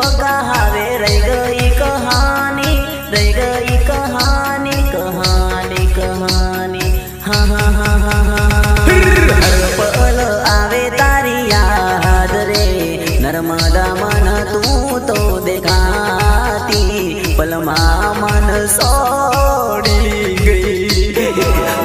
બગા હવે રહી ગઈ કહાની, રહી ગઈ કહાની કહાની કહાની. હા હા હા હા હા. પલ આવે તારી યાદ રે. નર્મદા મન તું તો દેખાતી. પલમાં મન સોડી ગઈ.